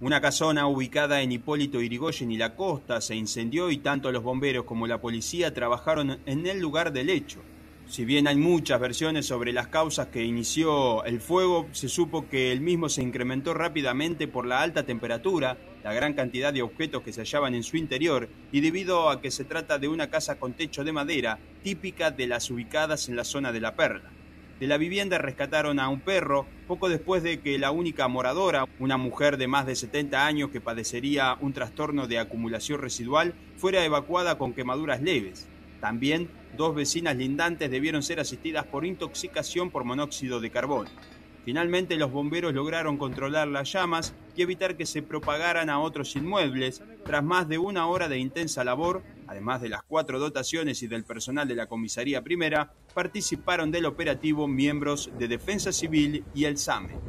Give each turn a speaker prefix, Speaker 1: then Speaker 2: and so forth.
Speaker 1: Una casona ubicada en Hipólito Irigoyen y la costa se incendió y tanto los bomberos como la policía trabajaron en el lugar del hecho. Si bien hay muchas versiones sobre las causas que inició el fuego, se supo que el mismo se incrementó rápidamente por la alta temperatura, la gran cantidad de objetos que se hallaban en su interior y debido a que se trata de una casa con techo de madera típica de las ubicadas en la zona de la Perla. De la vivienda rescataron a un perro poco después de que la única moradora, una mujer de más de 70 años que padecería un trastorno de acumulación residual, fuera evacuada con quemaduras leves. También dos vecinas lindantes debieron ser asistidas por intoxicación por monóxido de carbono. Finalmente los bomberos lograron controlar las llamas y evitar que se propagaran a otros inmuebles. Tras más de una hora de intensa labor, además de las cuatro dotaciones y del personal de la comisaría primera, participaron del operativo miembros de Defensa Civil y el SAME.